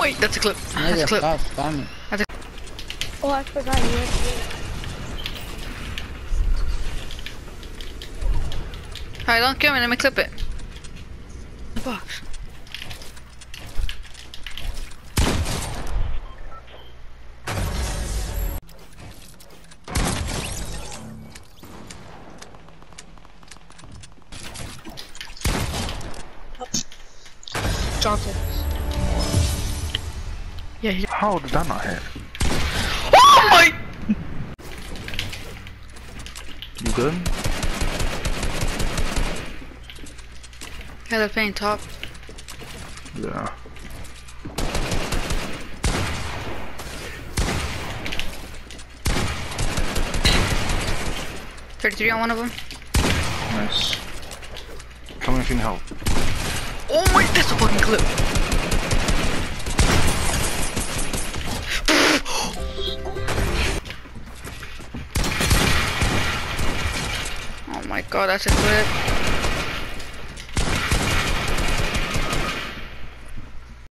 Wait, that's a clip. Ah, that's Nigga, a clip. stop spamming. Oh, I forgot you had Alright, don't kill me, let me clip it. The box. Johnson. Yeah, yeah. How did that not hit? Oh my! You good? Yeah, they're playing top. Yeah. Thirty-three on one of them. Nice. Come if you need help. Oh my, that's a fucking clip. My god, that's a clip.